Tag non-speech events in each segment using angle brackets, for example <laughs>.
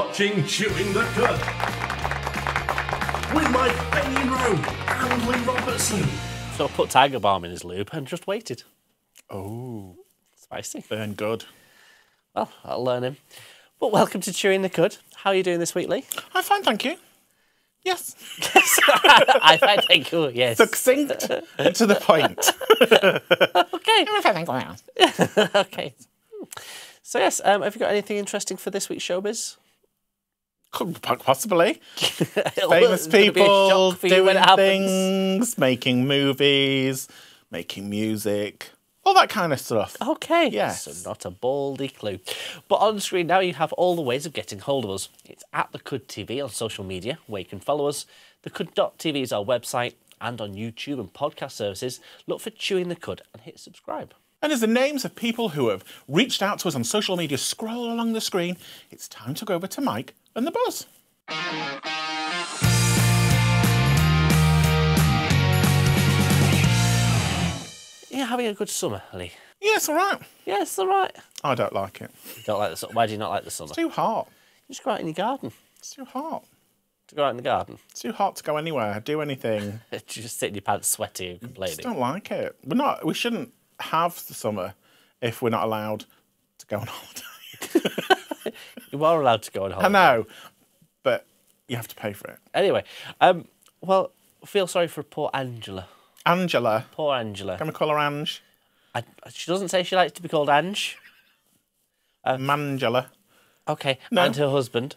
You're watching Chewing the Cud with my favourite Anglin Robertson. So I put Tiger Balm in his loop and just waited. Oh, Spicy. burn good. Well, I'll learn him. But welcome to Chewing the Cud. How are you doing this week, Lee? I'm fine, thank you. Yes. yes. <laughs> I find thank you. Yes. Succinct to the point. <laughs> Okay. I'm fine, thank you. <laughs> Okay. So yes, um, have you got anything interesting for this week's showbiz? Could Possibly. <laughs> Famous gonna be a people shock for you when doing things, making movies, making music, all that kind of stuff. Okay. Yes. So not a baldy clue. But on screen now you have all the ways of getting hold of us. It's at the Cud TV on social media where you can follow us. The Cud.tv is our website and on YouTube and podcast services. Look for Chewing the Cud and hit subscribe. And as the names of people who have reached out to us on social media scroll along the screen, it's time to go over to Mike and the Buzz. Yeah, having a good summer, Lee. Yeah, it's all right. Yeah, it's all right. I don't like it. You don't like the summer. Why do you not like the summer? It's too hot. You Just go out in your garden. It's too hot. To go out in the garden. It's too hot to go anywhere, do anything. <laughs> just sit in your pants sweaty and I complaining. don't like it. We're not. We shouldn't have the summer if we're not allowed to go on holiday. <laughs> You are allowed to go on I know, but you have to pay for it. Anyway, um, well, feel sorry for poor Angela. Angela, Poor Angela. can we call her Ange? I, she doesn't say she likes to be called Ange. Mangela. Okay, No. and her husband,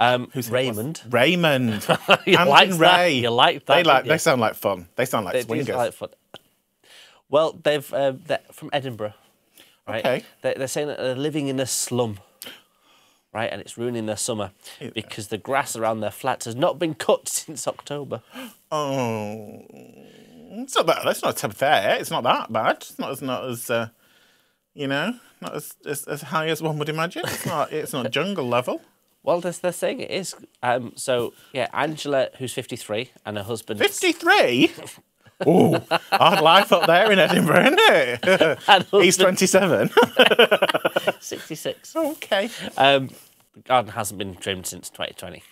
um, Who's Raymond. Raymond. <laughs> You Ange liked and that? Ray. You liked that, They like. They sound like fun. They sound like They swingers. like fun. Well, they've um, they're from Edinburgh, right? Okay. They're, they're saying that they're living in a slum, right, and it's ruining their summer because the grass around their flats has not been cut <laughs> since October. <gasps> Oh, it's not that. That's not fair. It's not that bad. It's not as not as uh, you know, not as, as as high as one would imagine. It's not. It's not <laughs> jungle level. Well, they're, they're it is. Um, so yeah, Angela, who's fifty-three, and her husband. Fifty-three. <laughs> Oh, hard life up there in Edinburgh, isn't it? He's twenty-seven. 66. okay. Um, the garden hasn't been trimmed since 2020.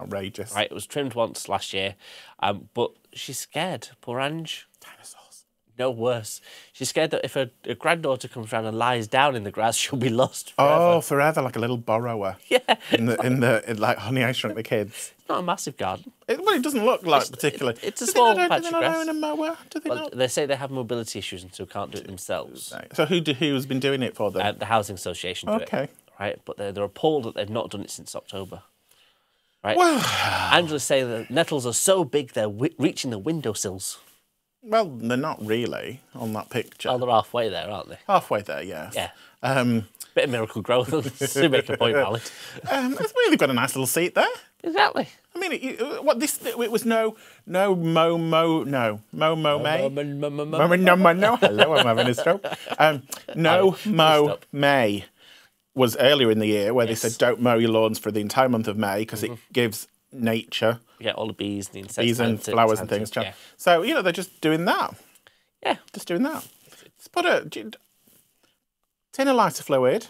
Outrageous. Right, it was trimmed once last year, um, but she's scared. Poor Ange. Dinosaurs. No worse. She's scared that if her, her granddaughter comes round and lies down in the grass, <laughs> she'll be lost forever. Oh, forever like a little borrower. <laughs> Yeah, In the in the in like Honey I Shrunk the Kids. it's not a massive garden. It, well, it doesn't look like particularly. it's a Do they small not- patch do they not own a mower? Do they Well, not? they say they have mobility issues and so can't do it themselves. So who do, who's been doing it for them? Uh, the housing association do Okay. it, right? But they're, they're appalled that they've not done it since October. Right? well, <sighs> Angela's saying that nettles are so big they're reaching the windowsills. well, they're not really on that picture. Oh, they're halfway there, aren't they? Halfway there, yes. Yeah. Um, Bit of Miracle-Gro <laughs> to make a point valid. <laughs> um, it's really got a nice little seat there. Exactly. I mean, it, what this it was no no mo mo no mo mo may. Mo, mo, no, mo, no. Hello, I'm having a stroke. Um, <laughs> no mo. May was earlier in the year where Yes. they said don't mow your lawns for the entire month of May because it mm-hmm. gives nature get all the bees and the insects. bees and flowers and things. Yeah. So you know they're just doing that, yeah. just doing that. Let's put a tin of lighter fluid,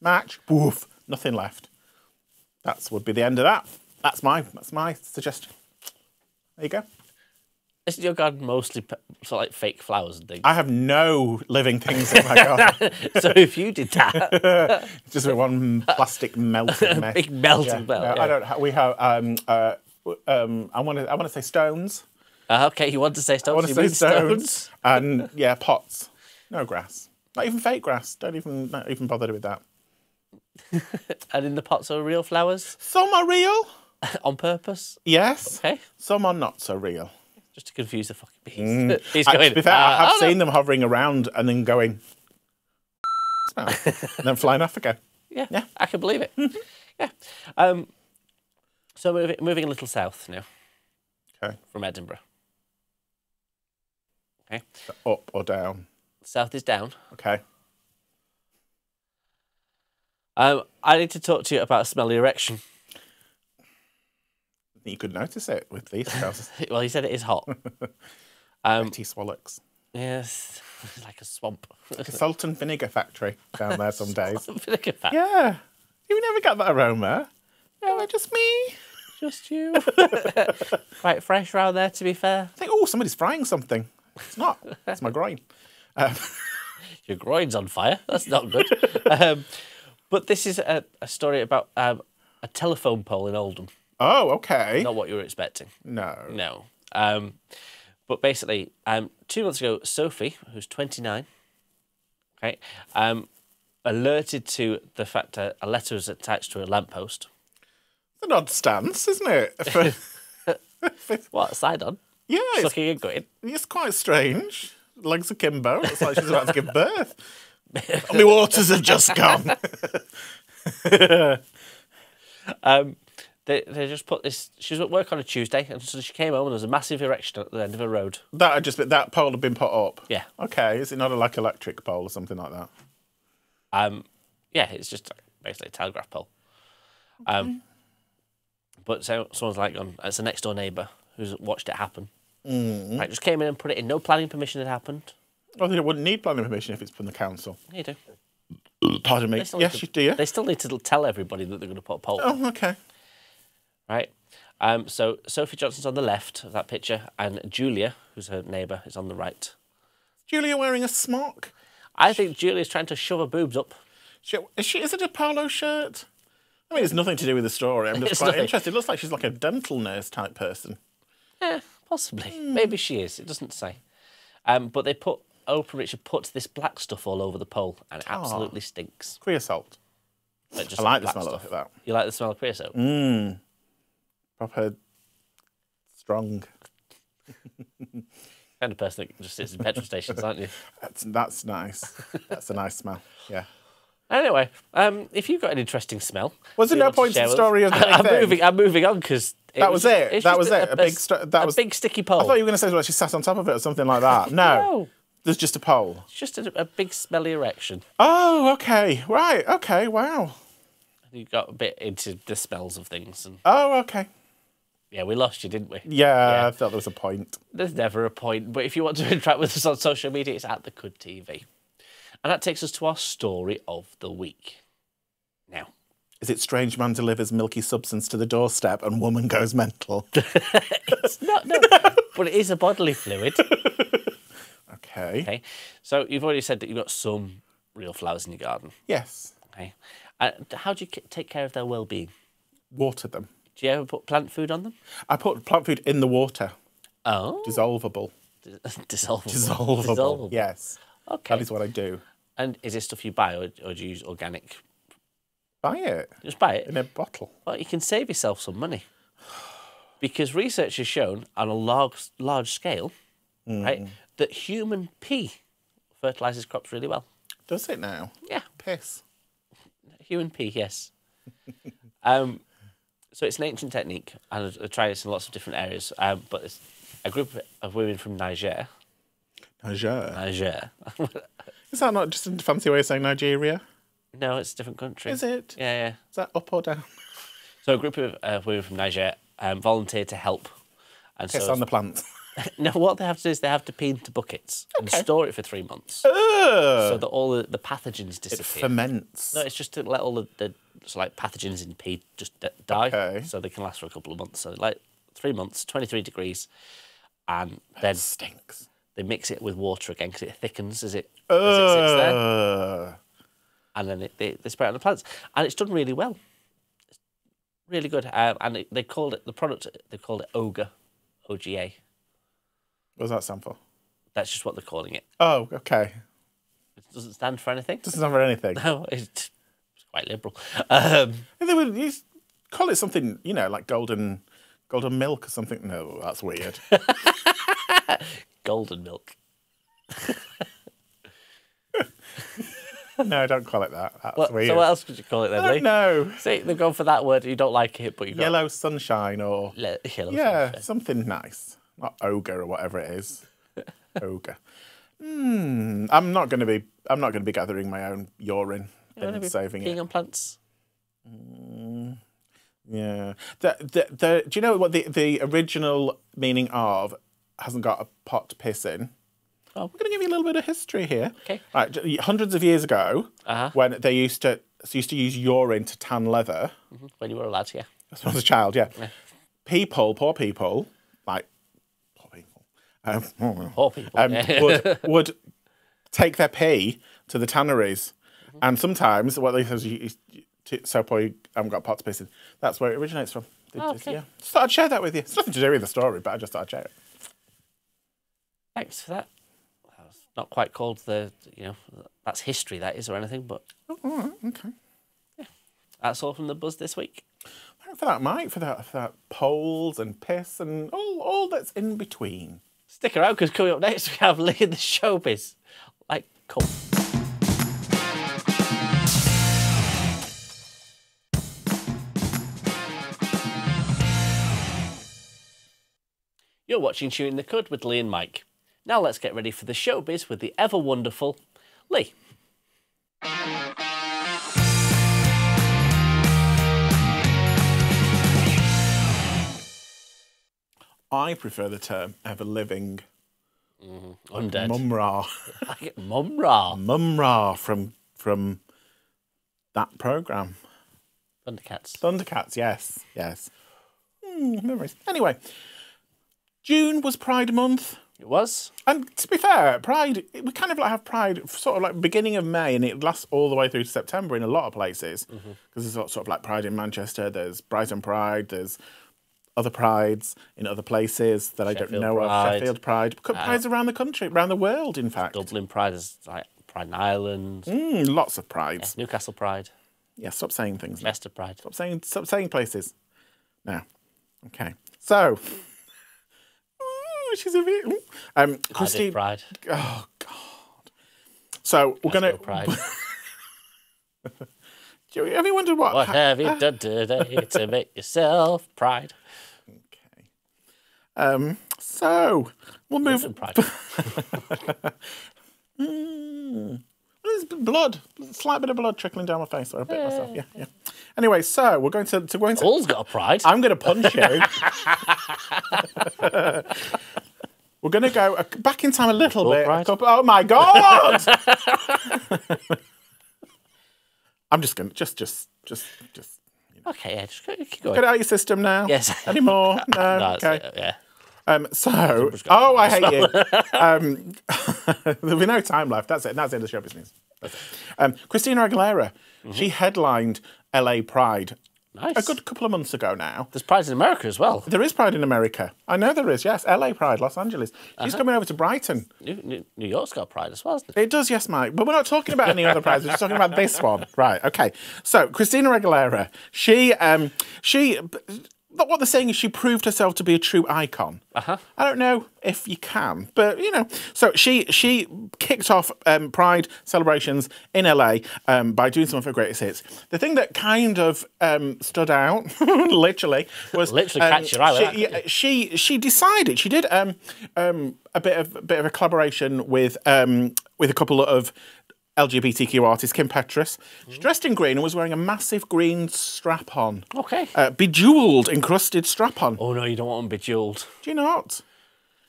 match, woof, nothing left. That would be the end of that. That's my that's my suggestion. There you go. Isn't your garden mostly sort of like fake flowers and things? I have no living things in my <laughs> garden. so if you did that, <laughs> just one plastic melting mess. <laughs> big melting Yeah, no, yeah. I don't. Ha- we have. Um, uh, um, I want to. I want to say stones. Uh, okay, you want to say stones? I want to say stones. stones? and yeah, pots. No grass. Not even fake grass. Don't even. Not even bother with that. And in the pots are real flowers Some are real. on purpose. Yes. Okay, Some are not so real. Just to confuse the fucking bees. <laughs> He's I, going. to be fair, "Uh, I have oh, no." seen them hovering around and then going. <laughs> smell, <laughs> and then flying off again. Yeah, Yeah. I can believe it. yeah. Um, so moving, moving a little south now Okay. from Edinburgh. Okay, Up or down. south is down. Okay. Um, I need to talk to you about a smelly erection. You could notice it with these <laughs> trousers. Well, he said it is hot. <laughs> Um, Tea swallocks. yes, <laughs> like a swamp. Like a salt and vinegar factory down there some days. Vinegar fat. Yeah. You've never get that aroma. No, just me. Just you. Quite fresh round there, to be fair. I think, oh, somebody's frying something. It's not. It's my groin. Your groin's on fire. That's not good. um, but this is a, a story about um, a telephone pole in Oldham. Oh, okay. Not what you were expecting. No. No. Um, but basically, um, two months ago, Sophie, who's 29, okay, um, alerted to the fact that a letter was attached to a lamppost. It's an odd stance, isn't it? <laughs> For- What, side on? yeah, it's, Sucking and going. it's quite strange. Legs akimbo. Looks like she's about to give birth. <laughs> My waters have just gone. <laughs> Um, they, they just put this. She was at work on a Tuesday, and so she came home and there was a massive erection at the end of a road. that had just that pole had been put up. Yeah. Okay. Is it not a like electric pole or something like that? Um, yeah, it's just basically a telegraph pole. Um, but so someone's like, gone, it's a next door neighbour who's watched it happen. Mm. Right, just came in and put it in. No planning permission had happened. Oh, they wouldn't need planning permission if it's from the council. Yeah, you do. Pardon me. Yes, need you do. Yeah. They still need to tell everybody that they're going to put a pole. Oh, okay. Right. Um, so Sophie Johnson's on the left of that picture, and Julia, who's her neighbour, is on the right. Julia wearing a smock. I think Julia's trying to shove her boobs up. She, is she? Is it a polo shirt? I mean, it's nothing to do with the story. I'm <laughs> just It's quite nothing. interested. It looks like she's like a dental nurse type person. Eh, possibly. Maybe she is. It doesn't say. Um, but they put Oprah Richard puts this black stuff all over the pole, and it absolutely stinks. Creosote. I like the smell stuff. of that. You like the smell of creosote? Proper strong. <laughs> Kind of person that just sits in petrol <laughs> stations, aren't you? That's that's nice. That's a nice smell. Yeah. Anyway, um, if you've got an interesting smell, Was there no point share the story of the <laughs> big I'm thing? moving. I'm moving on because That was it? That was it? A big sto- that a was- big sticky pole. I thought you were going to say well, she sat on top of it or something like that. No. No. There's just a pole. It's just a, a big smelly erection. Oh, okay. Right. Okay. Wow. You got a bit into the smells of things, and Oh, okay. Yeah, we lost you, didn't we? Yeah, Yeah. I thought there was a point. There's never a point, but if you want to <laughs> interact with us on social media, it's at the Cud TV, and that takes us to our story of the week. Now, Is it strange man delivers milky substance to the doorstep and woman goes mental? <laughs> it's not <laughs> no, but it is a bodily fluid. Okay. Okay, so you've already said that you've got some real flowers in your garden. Yes. Okay, uh, how do you k- take care of their well-being? Water them. Do you ever put plant food on them? I put plant food in the water. Oh, Dissolvable. <laughs> dissolvable. Dissolvable. Yes. Okay. That is what I do. And is it stuff you buy, or, or do you use organic? Buy it Just buy it. in a bottle. Well, you can save yourself some money. Because research has shown on a large, large scale, right, that human pee fertilizes crops really well. Does it now? Yeah, Piss. human pee, yes. <laughs> um, so it's an ancient technique, and I've- I've tried this in lots of different areas. Um, but it's a group of women from Niger, Niger. Niger. <laughs> Is that not just a fancy way of saying Nigeria? no, it's a different country. Is it? Yeah, yeah. Is that up or down? So a group of uh, women from Niger um, volunteered to help. And Piss so, on the plant. <laughs> no, what they have to do is they have to pee into buckets and store it for three months, Ugh. so that all the, the pathogens it ferments. no, it's just to let all the, the so like pathogens in pee just d- die, Okay. so they can last for a couple of months. So like three months, twenty three degrees, and then stinks. they mix it with water again because it thickens as it as it sits there, and then it, they, they spray it on the plants, and it's done really well. It's really good, um, and it, they called it the product. They called it Oga, O G A. What does that stand for? That's just what they're calling it. Oh, okay. It doesn't stand for anything. Doesn't stand for anything. <laughs> No, it's, it's quite liberal. Um, They would you call it something, you know, like golden, golden milk or something. No, that's weird. <laughs> golden milk. <laughs> no, don't call it that. That's What, weird. so what else could you call it then, I don't know. See, they've gone for that word. You don't like it, but you got Yellow sunshine or Le- yellow yeah, sunshine. something nice. Not ogre or whatever it is. <laughs> ogre. Hmm. I'm not going to be. I'm not going to be gathering my own urine and saving peeing it. on plants. Yeah. The, the, the, do you know what the, the original meaning of hasn't got a pot to piss in? Oh. We're going to give you a little bit of history here. Okay. Right, hundreds of years ago, Uh-huh. when they used to used to use urine to tan leather. When you were a lad, yeah. As I was a child, yeah. People, people, poor people, um, <laughs> Poor people. um, yeah. <laughs> would would take their pee to the tanneries, and sometimes what they say is, you, you, "So poor you haven't got pot to piss in." That's where it originates from. They Oh, just- okay. yeah, just thought I'd share that with you. It's nothing to do with the story, but I just thought I'd share it. Thanks for that. That's not quite called the, you know, that's history, that is, or anything, but Oh, all right, okay. that's all from the buzz this week. Thanks for that, Mike. For that, for that polls and piss and all, all that's in between. Stick around because coming up next <laughs> we have Lee in the showbiz. Like, cool. You're watching Chewing the Cud with Lee and Mike. Now let's get ready for the showbiz with the ever wonderful Lee. I prefer the term ever living Undead. Mumm-Ra. <laughs> Like Mumm-Ra. Mumm-Ra from from that program. Thundercats. Thundercats, yes, yes. Hmm, memories. Anyway, June was Pride Month. It was. And to be fair, Pride, we kind of like have Pride sort of like beginning of May and it lasts all the way through to September in a lot of places. Because Mm-hmm. there's sort of like Pride in Manchester, there's Brighton Pride, there's other Prides in other places that I don't know Pride. Uh, of. Sheffield Pride. Prides around the country, around the world, in fact. Dublin Pride is like Pride in Ireland. Mm, lots of Prides. Newcastle Pride. Yeah, stop saying things. now. Chester Pride. Stop saying stop saying places. Now. Okay. So Ooh, <laughs> she's a bit um Christine Pride. Oh God. So we're gonna Pride. <laughs> Do you- have you wondered what What ha- have you done today to make yourself pride? Um so we'll move pride. <laughs> There's blood, slight bit of blood trickling down my face. I bit myself. Yeah, yeah. Anyway, so we're going to, to go into. Paul's got a pride. I'm going to punch you. <laughs> we're going to go back in time a little bit. a couple- oh my god! <laughs> I'm just going to just, just, just, just Okay, yeah, just keep get going. it out of your system now. Yes. Any more? No. No, okay. yeah. Um, so, oh, I hate you. <laughs> um, <laughs> there'll be no time left. That's it. That's the end of the show business. Um, Christina Aguilera, she headlined LA Pride Nice. a good couple of months ago now. There's Pride in America as well. There is Pride in America. I know there is, yes. LA Pride, Los Angeles. She's Uh-huh. coming over to Brighton. New, New, New York's got pride as well, hasn't it? It does, yes, Mike. But we're not talking about any other prize. We're just talking about this one. Right, okay. So, Christina Aguilera, she, um, she, but what they're saying is she proved herself to be a true icon. Uh-huh. I don't know if you can, but you know. So she she kicked off um, Pride celebrations in LA um, by doing some of her greatest hits. The thing that kind of um, stood out, <laughs> literally, was Literally um, catch your eye she, yeah, she she decided she did um, um, a bit of a bit of a collaboration with um, with a couple of LGBTQ artist, Kim Petras. She's dressed in green and was wearing a massive green strap on. Okay. Uh, bejeweled, encrusted strap on. oh no, you don't want them bejeweled. Do you not?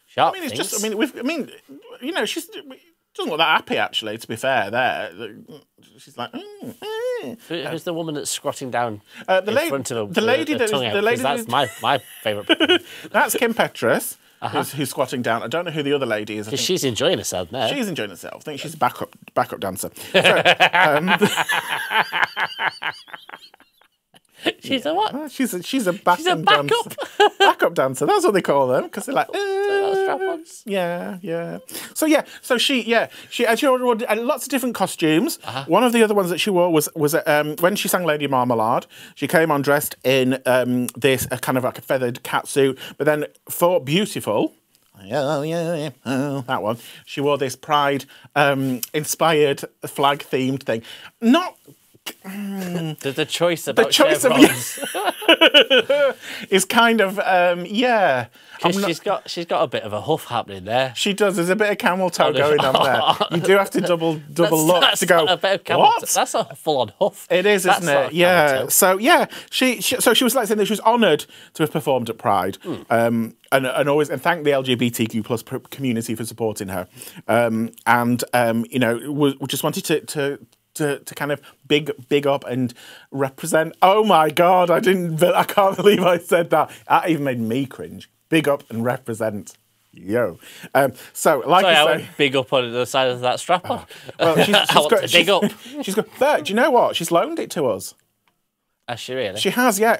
Sharp I mean, it's things. just, I mean, we've, I mean, you know, she's doesn't look that happy, actually, to be fair, there. She's like, mm, eh. Who- Who's the woman that's squatting down Uh, the in front of a, the lady a, that is- the lady that's that- my, my favourite. <laughs> that's Kim Petras, Uh-huh. who's, who's squatting down. I don't know who the other lady is. I think She's enjoying herself there. She's enjoying herself. I think she's a backup backup dancer. <laughs> So, um, <laughs> <laughs> She's a what? she's a, she's a backup She's a backup. dancer. <laughs> backup dancer. That's what they call them because they're like. "Uh. Yeah, yeah. So yeah, so she yeah she she wore uh, lots of different costumes. Uh-huh. One of the other ones that she wore was was um, when she sang Lady Marmalade. She came on dressed in um, this uh, kind of like a feathered cat suit, but then for beautiful. Oh, yeah, yeah, oh, that one. She wore this pride um, inspired flag themed thing. Not The, the choice about the choice of- chevrons. <laughs> is kind of um, yeah. I'm 'Cause not- she's got she's got a bit of a huff happening there. She does. There's a bit of camel toe there's- going on there. You do have to double <laughs> double That's- look that's to go. a bit of camel what? toe. That's a full on huff. It is, That's isn't it? Yeah. So yeah, she, she so she was like saying that she was honoured to have performed at Pride, Hmm. um, and and always and thank the LGBTQ plus community for supporting her, um, and um, you know we, we just wanted to to to, to kind of big big up and represent. Oh my god, I didn't. I can't <laughs> believe I said that. That even made me cringe. Big up and represent. Yo. Um, so, like Sorry, I I went big up on the side of that strap on. well, she's, <laughs> she's I want got, to dig up. She's got. But do you know what? She's loaned it to us. Has she really? She has, yeah.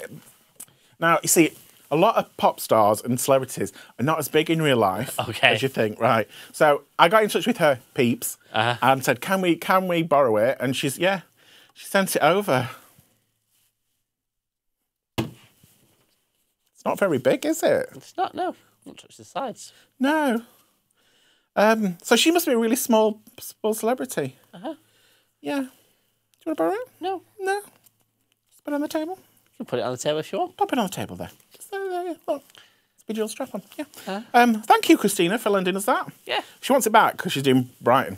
Now, you see, a lot of pop stars and celebrities are not as big in real life Okay. as you think, right? So I got in touch with her peeps Uh-huh. and said, "Can we, can we borrow it?" And she's, yeah, she sent it over. It's not very big, is it? It's not, no. Don't touch the sides. No. Um, so she must be a really small, small celebrity. Uh-huh. Yeah. Do you want to borrow it? No. No. Just put it on the table. You can put it on the table if you want. Pop it on the table there. Just there, there, yeah. Look. It's a dual strap on. Yeah. Uh-huh. Um, thank you, Christina, for lending us that. Yeah. She wants it back because she's doing Brighton.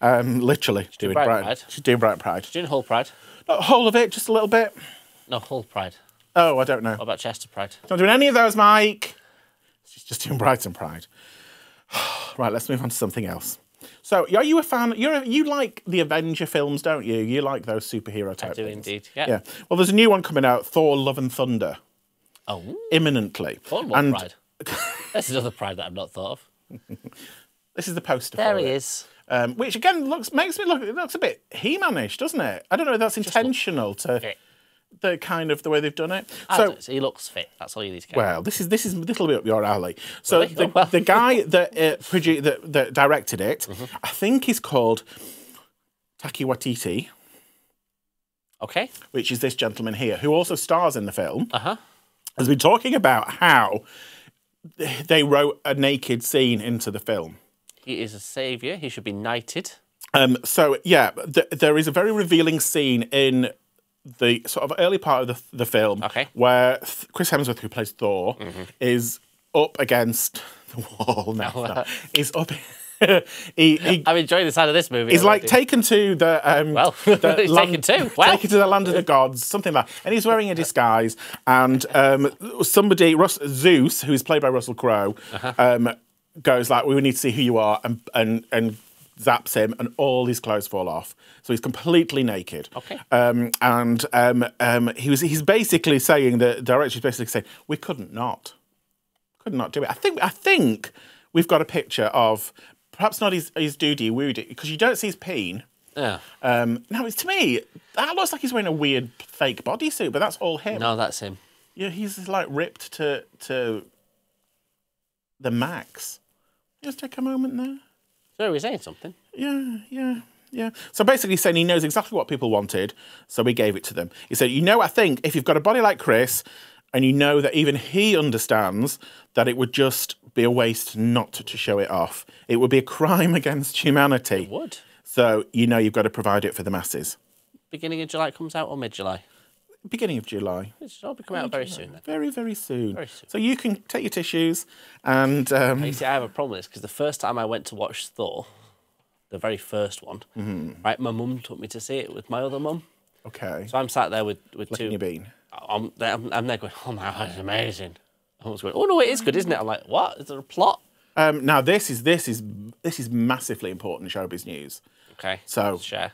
Um, literally, she's doing Brighton Brighton. Pride? She's doing Brighton Pride. Doing Hull Pride? Not whole of it, just a little bit. No, Hull Pride. Oh, I don't know. What about Chester Pride? Not doing any of those, Mike. She's just doing Brighton Pride. <sighs> right, let's move on to something else. So, are you a fan? You're a, you like the Avenger films, don't you? You like those superhero type I do things. indeed. Yeah. Yeah. Well, there's a new one coming out, Thor: Love and Thunder, Oh, imminently. Cornwall and Pride. That's another pride that I've not thought of. <laughs> this is the poster. There for he it. is. Um, which again looks makes me look. It looks a bit He-Man-ish, doesn't it? I don't know if that's intentional to fit. the kind of the way they've done it. Ah, So, so he looks fit. That's all you need to get. well, this is this is a little bit up your alley. <laughs> So Really? the, Oh, well. the guy <laughs> that uh, produ- that, that directed it, Mm-hmm. I think is called Taika Waititi, okay. which is this gentleman here who also stars in the film. Uh huh. Has been talking about how they wrote a naked scene into the film. He is a saviour. He should be knighted. Um, so yeah, th- there is a very revealing scene in the sort of early part of the, the film Okay. where Chris Hemsworth, who plays Thor, is up against <laughs> the wall now. is <laughs> up. <laughs> he, he, I'm enjoying the side of this movie. He's like taken to the um, Well, the <laughs> he's taken to. Well. taken to the land of the gods, something like that. And he's wearing a disguise, and um, somebody, Russ, Zeus, who is played by Russell Crowe, Uh-huh. um, goes like, "We need to see who you are," and and and zaps him, and all his clothes fall off. So he's completely naked. Okay. Um, and um, um, he was he's basically saying the director's basically saying we couldn't not could not do it. I think I think we've got a picture of perhaps not his his doody woody because you don't see his peen. Yeah. Um, now it's to me that looks like he's wearing a weird fake bodysuit, but that's all him. No, that's him. Yeah, he's like ripped to to the max. Just take a moment there. So he's saying something. Yeah, yeah, yeah. So basically, he's saying he knows exactly what people wanted, so we gave it to them. He said, "You know, I think if you've got a body like Chris, and you know that even he understands that it would just be a waste not to show it off. It would be a crime <laughs> against humanity. It Would. So you know you've got to provide it for the masses. Beginning of July comes out or mid July? Beginning of July." It'll be coming out very soon then. Very, very soon. Very soon. So you can take your tissues and um, You see, I have a problem with this because the first time I went to watch Thor, the very first one, Mm-hmm. right, my mum took me to see it with my other mum. okay, So I'm sat there with, with licking two. your bean. I'm, I'm, I'm there going, oh my god, it's amazing. I was going, oh no, it is good, isn't it? I'm like, what? Is there a plot? Um, now this is this is this is massively important showbiz news. Okay. So- share.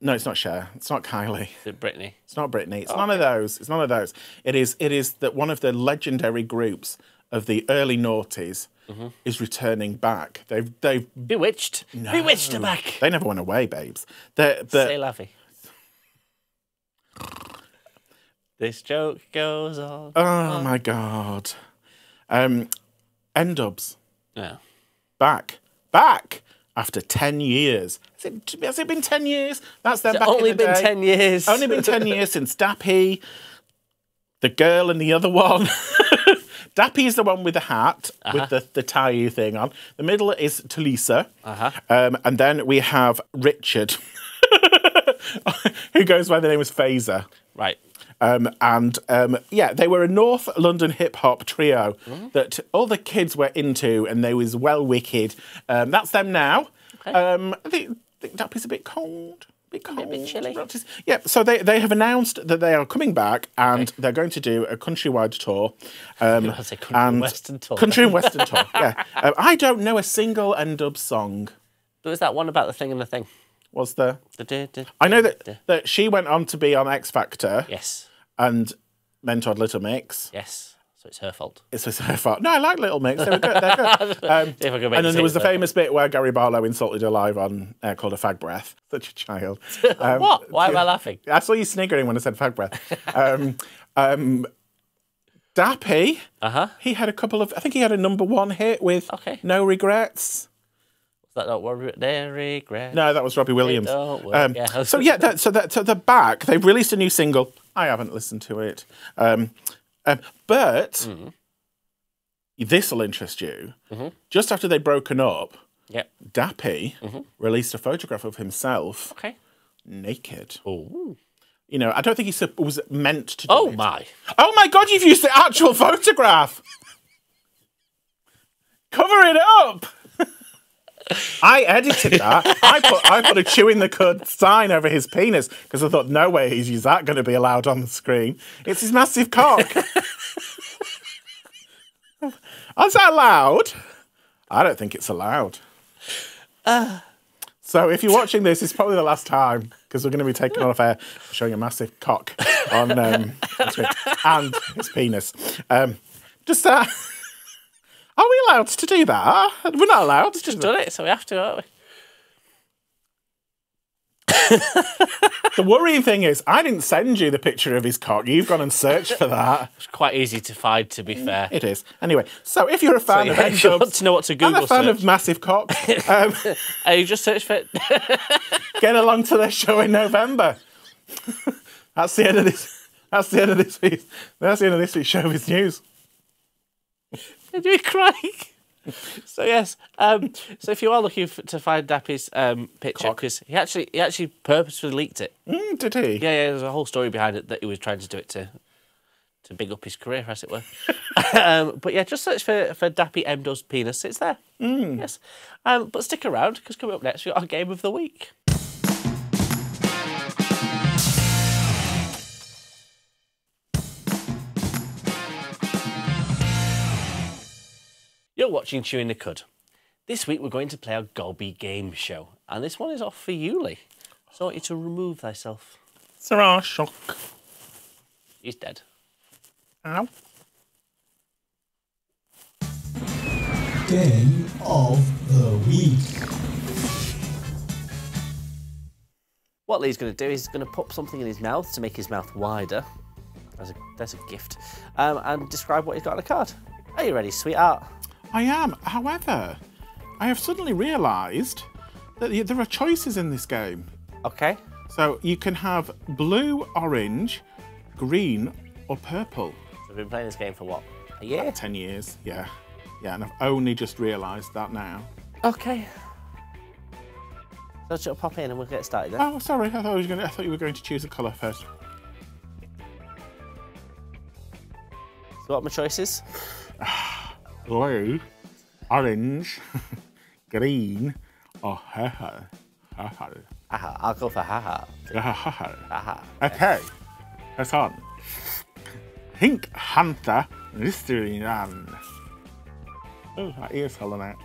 No, it's not Cher. It's not Kylie. Is it Brittany? It's not Britney. It's none of those. It's none of those. It is. It is that one of the legendary groups of the early noughties Mm-hmm. is returning back. They've they've B*Witched. B*Witched are back. they never went away, babes. They're, they're, la vie. This joke goes on. oh my god. Um, N-Dubz Yeah. back back after ten years. Has it, has it been ten years? That's them It's back. only in the been day. 10 years. Only been 10 years since <laughs> Dappy, the girl and the other one. <laughs> Dappy is the one with the hat, with the, the tie thing on. The middle is Tulisa. Uh-huh. Um, and then we have Richard, <laughs> who goes by the name of Fazer. Right. Um, and um, yeah, they were a North London hip hop trio Mm-hmm. that all the kids were into, and they was well wicked. Um, that's them now. Okay. Um, I think, think Dappy's a bit cold. Bit cold. bit chilly. Yeah, so they, they have announced that they are coming back and they're going to do a countrywide tour. Um, country and western tour. Country and western tour, yeah. <laughs> Um, I don't know a single N-Dub song. There was that one about the thing and the thing. Was the. Da- da- da- I know that that she went on to be on X Factor Yes. and mentored Little Mix. Yes. So it's her fault. It's her fault. No, I like Little Mix. They were good. They're good. <laughs> Um, if I can make and then there was the famous bit where Gary Barlow insulted her live on uh, called a fag breath. <laughs> Such a child. <laughs> Um, what? Why am I laughing? I saw you sniggering when I said fag breath. Um, um, Dappy, Uh huh. he had a couple of. I think he had a number one hit with Okay. No Regrets. That not worry. They regret. No, that was Robbie Williams. don't. Um, Yeah. so yeah, that, so that so the back they've released a new single. I haven't listened to it, um, um, but Mm-hmm. this will interest you. Just after they'd broken up, Yep. Dappy Mm-hmm. released a photograph of himself Okay. naked. Oh. You know, I don't think he was meant to. Do Oh it. my. Oh my god, you've used the actual photograph. <laughs> Cover it up. I edited that. I put I put a chewing the cud sign over his penis because I thought no way is that going to be allowed on the screen. It's his massive cock. <laughs> Is that allowed? I don't think it's allowed. So if you're watching this, it's probably the last time because we're going to be taking off air showing a massive cock on um, <laughs> and his penis. Um, just uh, are we allowed to do that? We're not allowed. We've Just done it, so we have to, aren't we? <laughs> The worrying thing is, I didn't send you the picture of his cock. You've gone and searched for that. <laughs> It's quite easy to find, to be fair. It is. Anyway, so if you're a fan of yeah, if you <laughs> want to know what to Google a fan search, of massive cocks, um, you just search for get along to their show in November. that's the end of this. That's the end of this week. That's the end of this week's showbiz news. <laughs> Did we crying? So yes, um, so if you are looking f to find Dappy's um, picture, because he actually he actually purposefully leaked it. Mm, did he? Yeah, yeah, there's a whole story behind it that he was trying to do it to to big up his career, as it were. <laughs> um, but yeah, just search for for Dappy Mdo's penis. It's there. Yes, um, but stick around because coming up next we've got our game of the week. You're watching Chewing the Cud. This week we're going to play our Gobby game show, and this one is off for you, Lee. So I want you to remove thyself. Sarah shock. He's dead. Ow. Game of the week. What Lee's going to do is he's going to pop something in his mouth to make his mouth wider. That's a, that's a gift. Um, and describe what he's got on the card. Are you ready, sweetheart? I am. However, I have suddenly realised that there are choices in this game. Okay. So you can have blue, orange, green, or purple. So we've been playing this game for what? A year? 10 years, yeah. Yeah, and I've only just realised that now. Okay. So she'll pop in and we'll get started then. Oh, sorry. I thought, I was gonna, I thought you were going to choose a colour first. So what are my choices? <sighs> <sighs> Blue, orange, <laughs> green, or purple. Purple. Aha, I'll go for haha. Purple. Haha. Okay, that's on. Pink Hunter Mystery Run. Oh, my ear's falling out.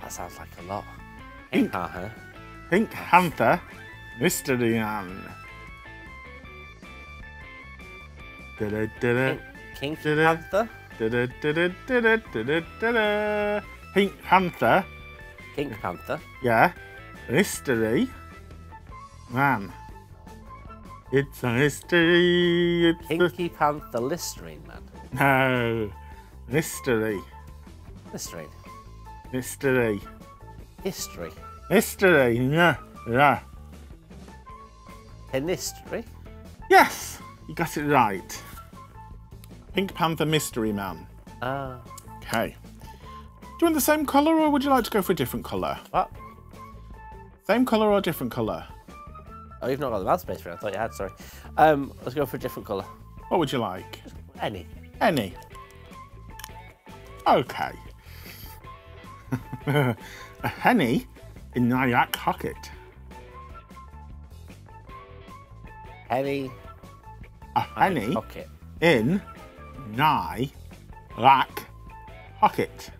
That sounds like a lot. Pink. Uh-huh. Pink Hunter Mystery Run. Da-da-da-da, King Did it? Panther? Da-da-da-da-da-da-da-da. Pink Panther. yeah. Mystery Man. It's a mystery. It's a... Pinky Panther Listerine, man. No. Mystery. Listerine. Mystery. History. Mystery. Yeah. Yeah. History. Yes, you got it right. Pink Panther Mystery Man. Ah. Okay. Do you want the same colour or would you like to go for a different colour? what? Same colour or different colour? Oh, you've not got the mouth space for it. I thought you had, sorry. Um, let's go for a different colour. What would you like? Any. Any. Okay. <laughs> a henny in my back pocket. Heavy A henny pocket. in my back pocket.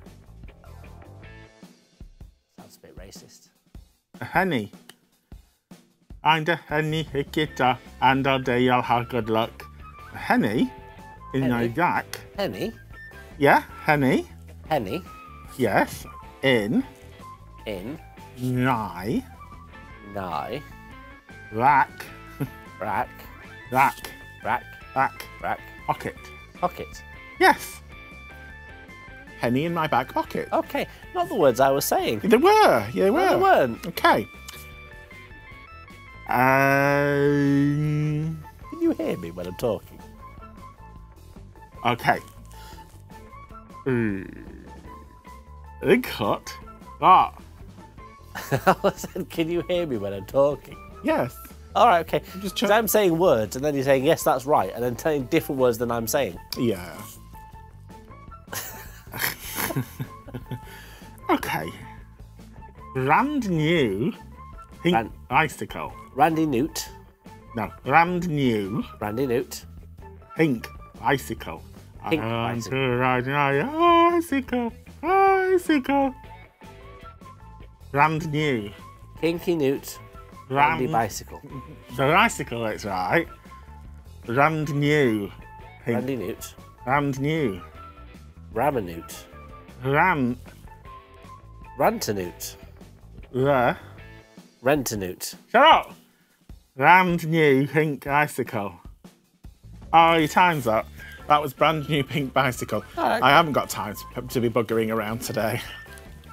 Sounds a bit racist. honey. And a honey, a guitar, and all day you'll have good luck. A honey in Henny? jack. Henny. Yeah, honey. Henny. Yes, in In. my Nigh. rack, Rack. rack, Rack. rack Rack. pocket. Pocket. Yes. Henny in my back pocket. Okay. Not the words I was saying. They were. Yeah, they were. No, they weren't. Okay. Um, Can you hear me when I'm talking? okay. Hmm. Big cut. Ah, <laughs> I said, can you hear me when I'm talking? yes. All right, okay. just Because I'm saying words, and then you're saying yes, that's right, and then telling different words than I'm saying. Yeah. <laughs> okay. Brand new pink Ran- bicycle. Randy Newt, No, brand new Randy Newt, pink bicycle. Pink I want bicycle. to ride my bicycle, bicycle. Brand new. Kinky Newt, Randy Bicycle, the bicycle, it's right. Brand new. Pink. Randy Newt, Brand new. Ramanute, Brand Rantanute, the. Rentanute. Shut up! Brand new pink bicycle. Oh, your time's up. That was brand new pink bicycle. Alright. I haven't got time to, to be buggering around today.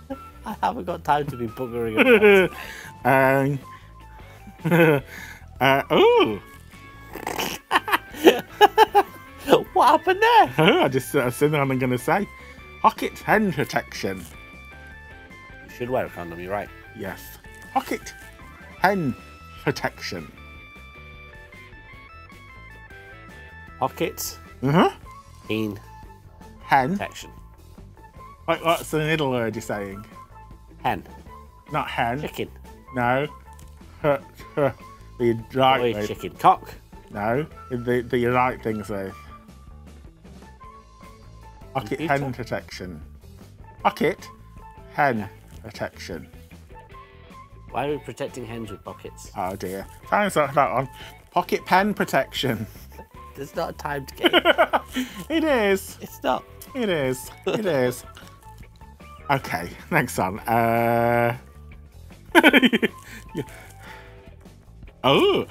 <laughs> I haven't got time to be buggering around. <laughs> um, <laughs> uh, ooh, <laughs> what happened there? <laughs> I just uh, said what I'm going to say. Pocket hen protection. You should wear a condom, you're right. Yes. Pocket hen protection. Pocket, Uh-huh. keen, Hen. protection. What, what's the middle word you're saying? Hen, Not hen. chicken, No. <laughs> The right boy, way. chicken, cock, No, the the right things with. Pocket hen protection. Pocket hen protection. Why are we protecting hens with pockets? Oh dear. Time's up that one. Pocket pen protection. <laughs> It's not a timed game. <laughs> It is. it's not. It is. It is. Okay, next one. Uh. Oh.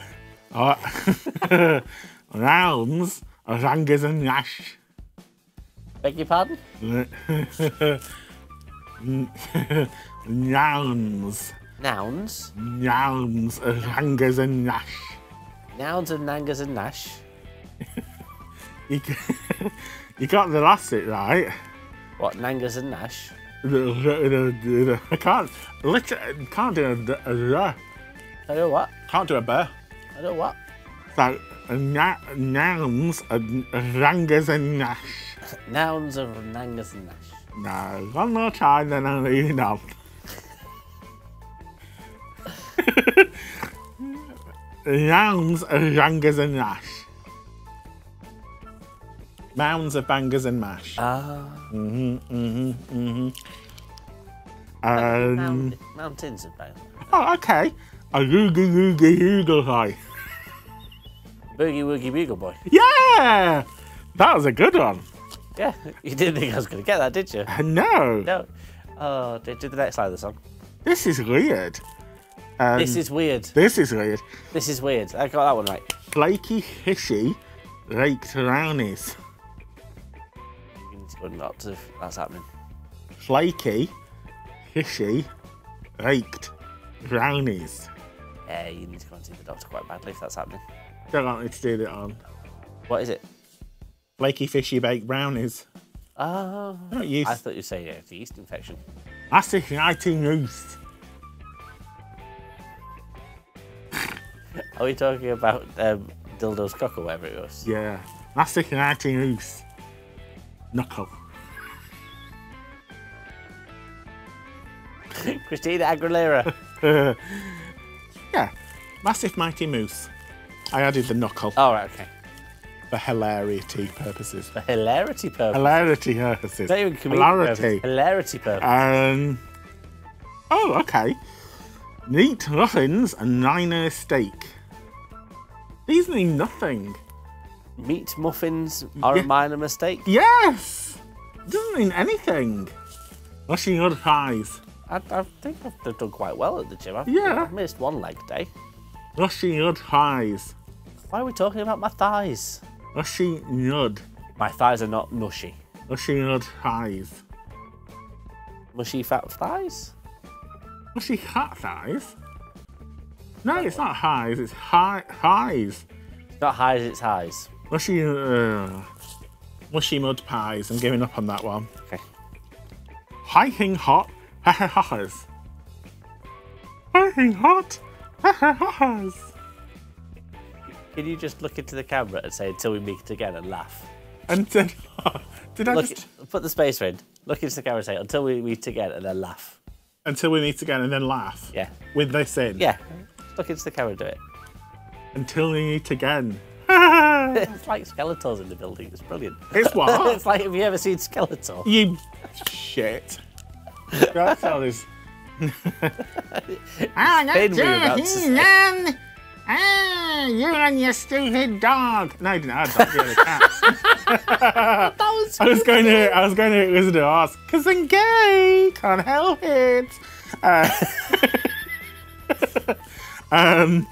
oh. <laughs> Rounds. Rangas and Nash. Beg your pardon? <laughs> Nouns. Nouns. Nouns. Rangas and Nash. Nouns and nangas and nash. <laughs> You, you got the last bit right. What, nangas and nash? I can't. Literally, can't do a, a, I know what? Can't do a bear. I know what? So, na- nouns are rangas and nash. <laughs> Nouns are nangas and nash. No, one more time, then I'll leave it <laughs> nouns are rangas and nash. Mounds of bangers and mash. Ah. Um, Mount- mountains of bang. oh, okay. A googie googie google high. Boogie Woogie Bugle Boy. Yeah! That was a good one. Yeah, you didn't think I was going to get that, did you? No, No. Oh, do do the next line of the song. this is weird. Um, This is weird. this is weird. This is weird. I got that one right. Flaky, hishy, raked brownies. You need to go that's happening. Flaky, hishy, raked brownies. Yeah, you need to go and see the doctor quite badly if that's happening. Don't want me to do that on. What is it? Flaky, fishy, baked brownies. Oh, Don't use I thought you say yeah, the yeast infection. massive nighting roost. Are we talking about um, dildo's cock or whatever it was? Yeah, massive nighting roost. Knuckle. <laughs> Christina Aguilera. <laughs> Yeah, massive mighty moose. I added the knuckle All right, okay. for hilarity purposes. For hilarity purpose. Hilarity purposes. Not even Hilarity. purpose. Hilarity purpose. Um. Oh, okay. Neat muffins and niner steak. These mean nothing. Meat muffins are Yeah. a minor mistake. Yes! Doesn't mean anything. Washing your pies. I, I think I've done quite well at the gym. I've, Yeah. I've missed one leg day. Washing your pies. Why are we talking about my thighs? Washing yud. My thighs are not mushy. Washing your pies. Mushy fat thighs? Mushy hat thighs? No, it's not highs, it's high highs. It's not highs, it's highs. Mushy, uh, mushy mud pies. I'm giving up on that one. Okay. Hiking hot Hiking hot hoppers. Can you just look into the camera and say until we meet again and laugh? And then, did I Look, just put the space in. Look into the camera and say until we meet again and then laugh. until we meet again and then laugh? Yeah. With this in. Yeah. Look into the camera and do it. Until we meet again. <laughs> <laughs> It's like Skeletors in the building. It's brilliant. It's <laughs> what? it's like, have you ever seen Skeletor? you shit. That's how this. <laughs> Ah, Pain we were about to say. man. Ah, you and your stupid dog. No, I didn't. I had dog, the cats. <laughs> That was I was going to, I was going to Wizard of Oz because I'm gay. Can't help it. Uh, <laughs> um,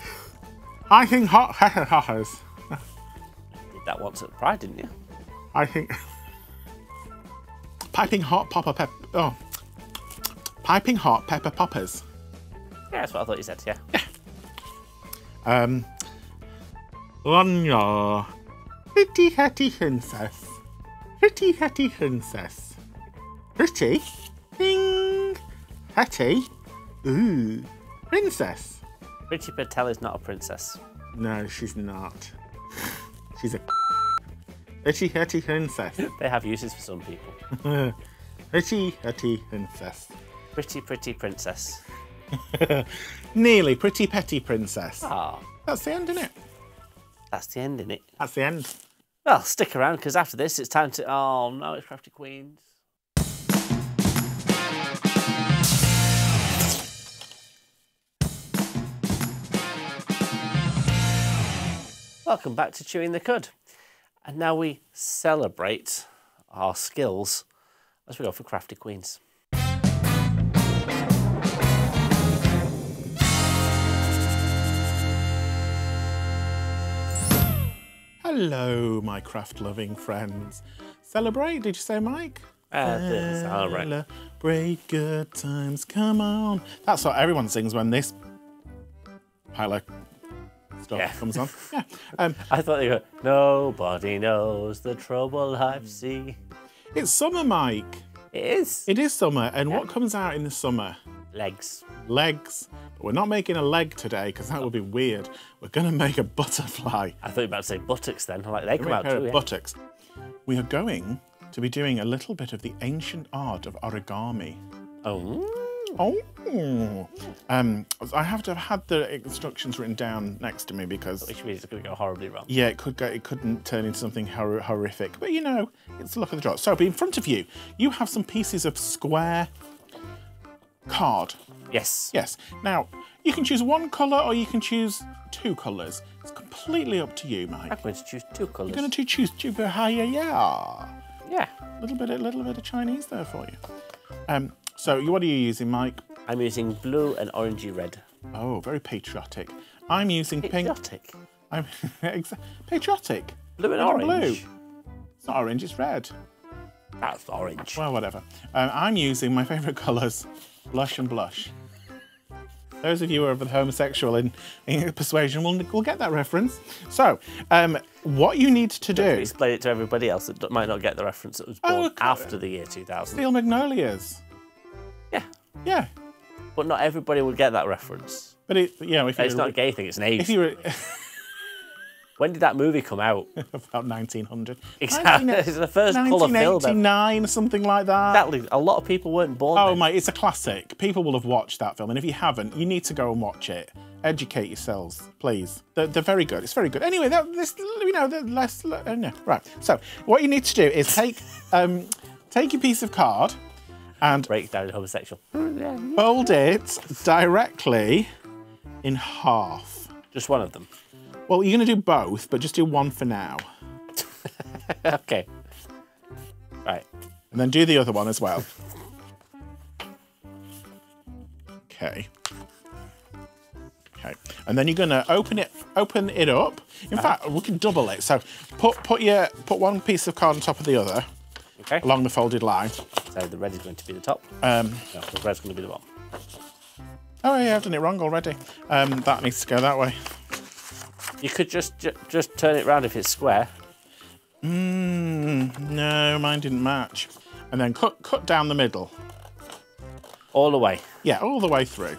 I think hot hoppers. did that once at Pride, didn't you? I think piping hot popper pep. Oh, piping hot pepper poppers. Yeah, that's what I thought you said. Yeah. Yeah. Um, your pretty hatty princess, pretty hatty princess, pretty, ding, hatty, ooh, princess. Priti Patel is not a princess. No, she's not. She's a pretty hatty princess, <laughs> They have uses for some people. <laughs> pretty hatty princess. Pretty, pretty princess. <laughs> Nearly pretty petty princess. Ah, That's the end, isn't it? that's the end, innit? That's the end. Well, stick around because after this, it's time to. Oh no, it's Crafty Queens. Welcome back to Chewing the Cud. And now we celebrate our skills as we go for Crafty Queens. Hello, my craft loving friends. Celebrate, did you say, Mike? Uh, this- all right. Celebrate good times, come on. That's what everyone sings when this pile of stuff Yeah. comes on. <laughs> Yeah. Um, I thought you were. Nobody knows the trouble I've seen. it's summer, Mike. It is. It is summer, and what comes out in the summer? Legs. Legs. But we're not making a leg today because that would be weird. We're going to make a butterfly. I thought you were about to say buttocks then. I'm like, they come out too. Yeah. buttocks. We are going to be doing a little bit of the ancient art of origami. Oh. Oh, um, I have to have had the instructions written down next to me because Which means it's going to go horribly wrong. yeah, it could go, it couldn't turn into something hor- horrific. But you know, it's the luck of the draw. So, but in front of you, you have some pieces of square card. Yes. Yes. Now you can choose one colour or you can choose two colours. It's completely up to you, Mike. I'm going to choose two colours. You're going to choose Jubahaya, yeah. Yeah. A little bit, a little bit of Chinese there for you. Um, so what are you using, Mike? I'm using blue and orangey red. Oh, very patriotic. I'm using pink. Patriotic. I'm <laughs> exa- patriotic. Blue and Red orange. blue. It's not orange, it's red. That's orange. Well, whatever. Um, I'm using my favourite colours, blush and blush. Those of you who are homosexual in, in <laughs> persuasion will, will get that reference. So, um, what you need to do, Explain it to everybody else that might not get the reference that was born Oh, okay. after the year 2000. steel magnolias. Yeah. Yeah, But not everybody would get that reference. but it, you know, if It's not a gay thing, it's an age. if you were <laughs> When did that movie come out? <laughs> about 1900, Exactly. It's the first colour film. 1989, something like that. Exactly. A lot of people weren't born. Oh then. mate, it's a classic. People will have watched that film, and if you haven't, you need to go and watch it. Educate yourselves, please. They're, they're very good. It's very good. Anyway, that, this, you know, the less. Uh, no. Right. So, what you need to do is take <laughs> um, take your piece of card, And Break down homosexual. fold it directly in half. Just one of them. Well, you're going to do both, but just do one for now. <laughs> okay. Right. And then do the other one as well. Okay. Okay. And then you're gonna open it open it up. In fact, we can double it. So put put your put one piece of card on top of the other Okay. along the folded line. So the red is going to be the top. Um, No, the red's going to be the bottom. oh yeah, I've done it wrong already. Um, that needs to go that way. You could just ju- just turn it round if it's square. Mm, no, mine didn't match. And then cut cut down the middle. All the way. Yeah, all the way through.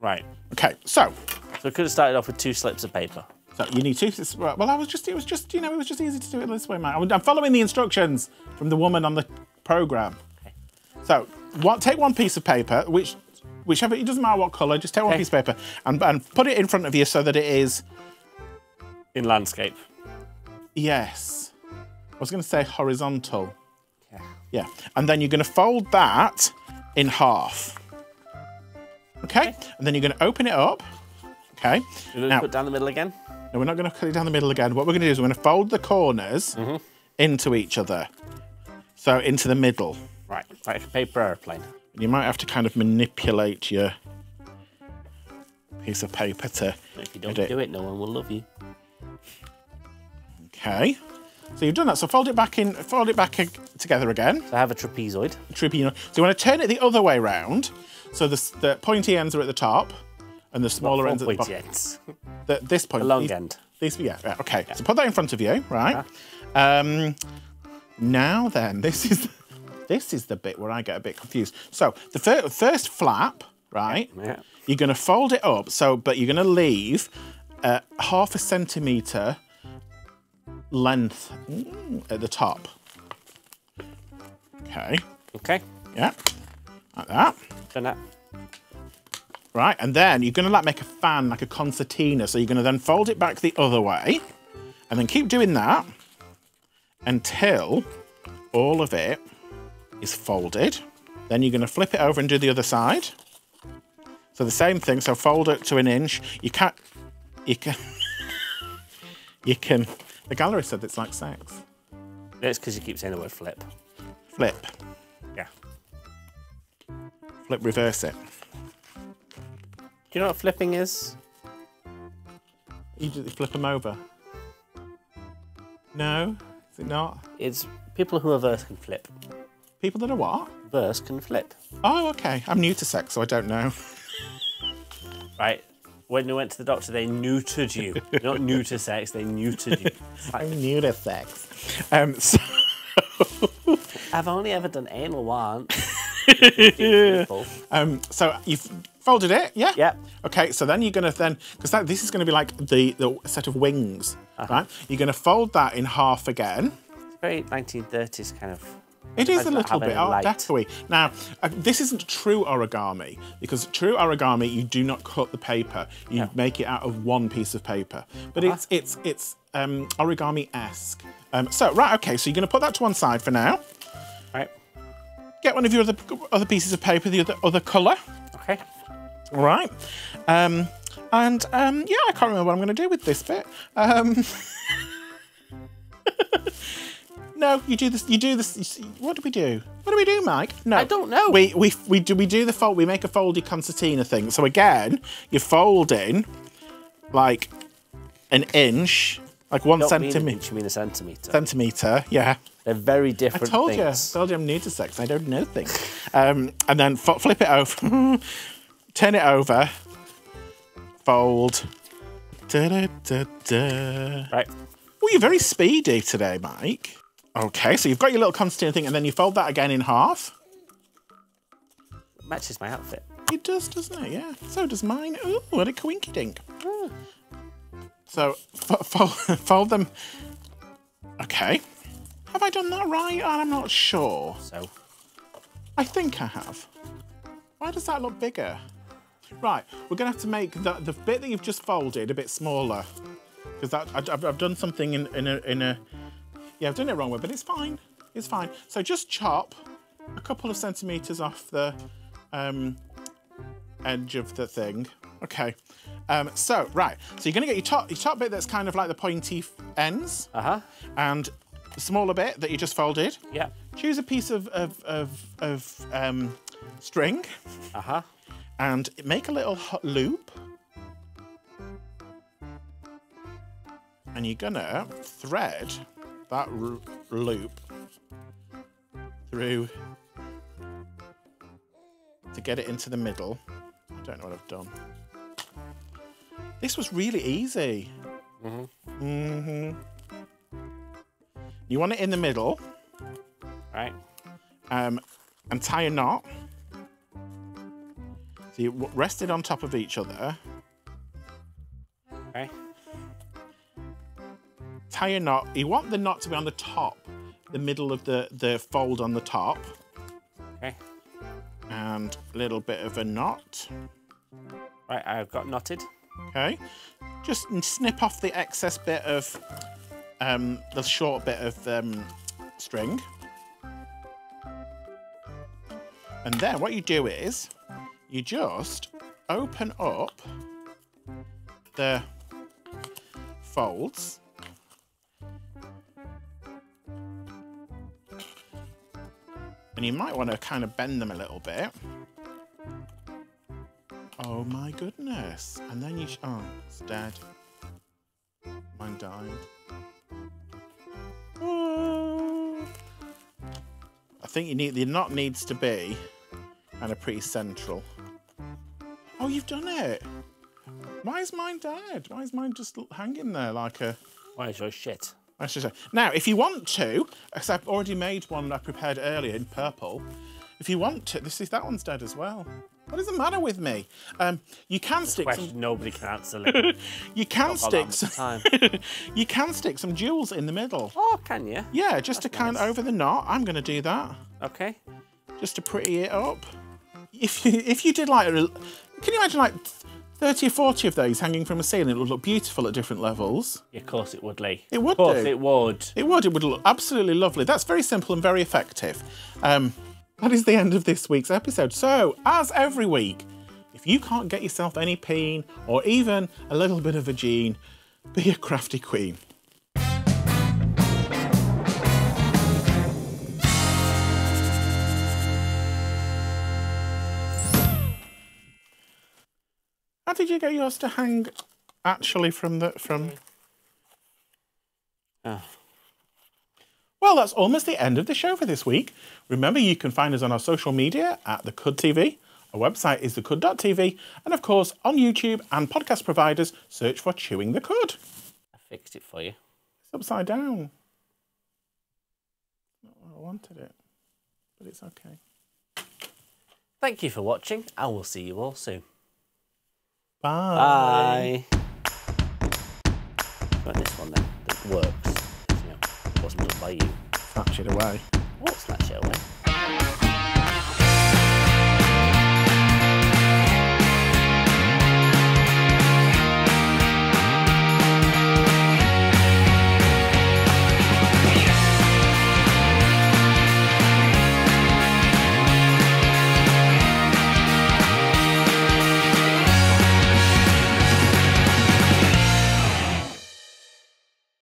Right. Okay, so So we could have started off with two slips of paper. So you need two. Well, I was just, it was just, you know, it was just easy to do it this way, man. I'm following the instructions from the woman on the program. Okay. So, one, take one piece of paper, which, whichever, it doesn't matter what colour, just take one Okay. piece of paper and, and put it in front of you so that it is, In landscape. yes. I was going to say horizontal. Yeah. Yeah. And then you're going to fold that in half. Okay? And then you're going to open it up. Okay? You're going to Now- put down the middle again. No, we're not going to cut it down the middle again. What we're going to do is we're going to fold the corners mm-hmm. into each other. So into the middle. Right. Like a paper airplane. You might have to kind of manipulate your piece of paper to. If you don't Get it. do it, no one will love you. Okay. So you've done that. So fold it back in. Fold it back together again. So I have a trapezoid. Tribune. So you want to turn it the other way round. So the, the pointy ends are at the top, and the smaller ends at the pointy bottom. ends. The, this point. The long these- end. These, yeah, yeah, okay. So put that in front of you, right? Um, now then, this is this is the bit where I get a bit confused. So the fir- first flap, right? Yeah. You're going to fold it up, so but you're going to leave uh, half a centimeter length mm, at the top. Okay, Okay. yeah, like that. Done that. Right, and then you're going to like make a fan, like a concertina. So you're going to then fold it back the other way, and then keep doing that until all of it is folded. Then you're going to flip it over and do the other side. So the same thing. So fold it to an inch. You can't. You can. <laughs> you can. The gallery said it's like sex. It's because you keep saying the word flip. Flip, Yeah. flip, reverse it. Do you know what flipping is? You just flip them over. No, is it not? It's people who are verse can flip. People that are what? Verse can flip. Oh, okay. I'm new to sex, so I don't know. <laughs> Right. When you went to the doctor, they neutered you. Not new to sex, they neutered you. <laughs> I'm new to sex. Um, <laughs> so, I've only ever done anal once. Um, so you've folded it, yeah? Yeah. Okay, so then you're gonna then because this is gonna be like the the set of wings, right? You're gonna fold that in half again. It's Very 1930s kind of. It is a little bit light. deco Now, uh, this isn't true origami because true origami you do not cut the paper; you make it out of one piece of paper. But Uh-huh. it's it's it's um, origami esque. Um, so right, okay, so you're going to put that to one side for now. Right. Get one of your other other pieces of paper, the other other colour. Okay. All right. Um, and um, yeah, I can't remember what I'm going to do with this bit. <laughs> No, you do this. You do this. you see- What do we do? What do we do, Mike? No, I don't know. We we we do we do the fold. We make a foldy concertina thing. So again, you're folding like an inch, like one Don't mean an centimeter. inch, you mean a centimetre. Centimeter, yeah. They're very different. I different told you, things. told you I'm new to sex. I don't know things. um, and then flip it over, <laughs> turn it over, fold. Da, da, da, da. Right. Oh, you're very speedy today, Mike. Okay, so you've got your little concertina thing, and then you fold that again in half. Matches my outfit. It does, doesn't it? Yeah. So does mine. Ooh, what a coinky dink. Ah. So fo- fo- <laughs> fold them. Okay. Have I done that right? I'm not sure. So, I think I have. Why does that look bigger? Right, we're going to have to make the, the bit that you've just folded a bit smaller. Because I've, I've done something in, in, a, in a... Yeah, I've done it wrong way, but it's fine. It's fine. So just chop a couple of centimeters off the um, edge of the thing. Okay. Um, so right, so you're gonna get your top your top bit that's kind of like the pointy ends, Uh huh. and the smaller bit that you just folded. Yeah. Choose a piece of of of, of um, string Uh huh. and make a little loop. And you're gonna thread that loop through to get it into the middle. I don't know what I've done. This was really easy. Mm-hmm. You want it in the middle Right. um, and tie a knot. So you rest it on top of each other. Okay. Tie a knot. You want the knot to be on the top, the middle of the, the fold on the top. Okay. And a little bit of a knot. Right. I've got knotted. Okay. Just snip off the excess bit of um, the short bit of um, string. And then what you do is you just open up the folds. And you might want to kind of bend them a little bit. Oh my goodness. And then you. Oh, it's dead. Mine died. Oh. I think you need. The knot needs to be kind of pretty central. Oh, you've done it. Why is mine dead? Why is mine just hanging there like a. Why is your shit? I should say. Now, if you want to, because I've already made one I prepared earlier in purple. If you want to, this is that one's dead as well. What is the matter with me? Um, you can stick Question some. nobody can answer. <laughs> You can stick some. <laughs> you can stick some jewels in the middle. oh, can you? Yeah, just to That's kind of nice. over the knot. I'm going to do that Okay. just to pretty it up. If you if you did like, a, can you imagine like thirty or forty of those hanging from a ceiling? It would look beautiful at different levels. Yeah, of course it would, Lee. It would Of course do. it would. It would. It would look absolutely lovely. That's very simple and very effective. Um, that is the end of this week's episode. So, as every week, if you can't get yourself any peen or even a little bit of a gene, be a crafty queen. Did you get yours to hang actually from the from Oh. Well, that's almost the end of the show for this week. Remember, you can find us on our social media at The Cud TV. Our website is thecud.tv. And of course, on YouTube and podcast providers, search for Chewing the Cud. I fixed it for you. It's upside down. Not where I wanted it, but it's okay. Thank you for watching, and we'll see you all soon. Bye. Bye. Got this one then that works. You know, it wasn't done by you. Snatch it away. What snatch it away?